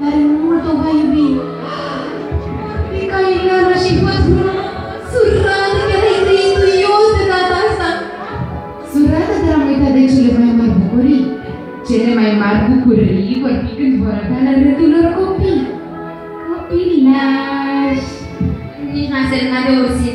Dar mult o va iubi. Pe care Ileana și văd surată care ai trăit eu de data asta. Surată de la uitat de cele mai mari bucurii. Cele mai mari bucurii vor fi când vor avea la rândul lor copii. Copii nași. Nici n-a semnat de o zi